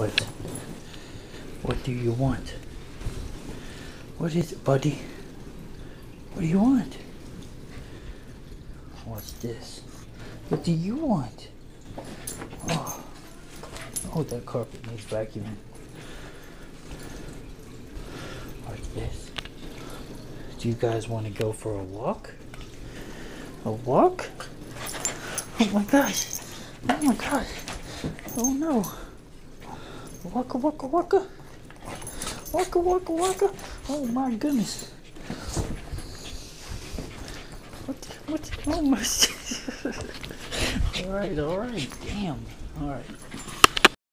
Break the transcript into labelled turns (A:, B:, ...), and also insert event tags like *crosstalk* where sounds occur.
A: What? What do you want? What is it, buddy? What do you want? What's this? What do you want? Oh, oh that carpet needs vacuuming. What's this? Do you guys want to go for a walk? A walk? Oh my gosh! Oh my gosh! Oh no! Waka waka waka! Waka waka waka! Oh my goodness! What? The, what? Oh my! *laughs* all right, all right. Damn. All right.